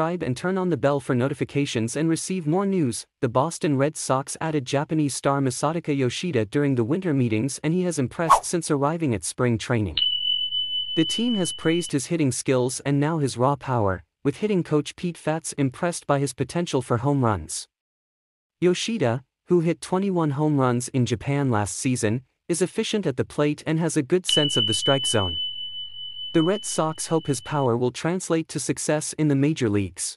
subscribe and turn on the bell for notifications and receive more news. The Boston Red Sox added Japanese star Masataka Yoshida during the winter meetings and he has impressed since arriving at spring training. The team has praised his hitting skills and now his raw power, with hitting coach Pete Fatse impressed by his potential for home runs. Yoshida, who hit 21 home runs in Japan last season, is efficient at the plate and has a good sense of the strike zone. The Red Sox hope his power will translate to success in the major leagues.